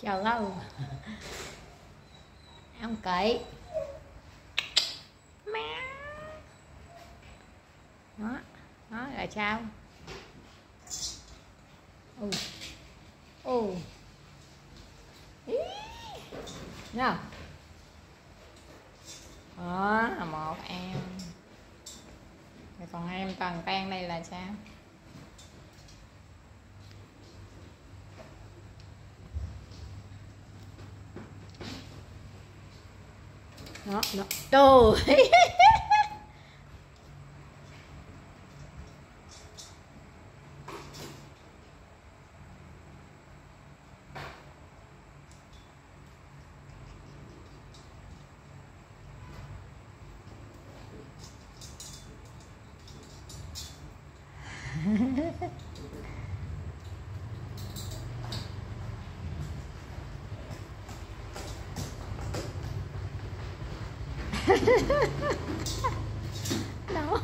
trời ơi ông cậy. Má. Đó đó là sao? Ừ ừ Ý. nào. Đó là một em. Còn em toàn tan đây là sao? ななどう no.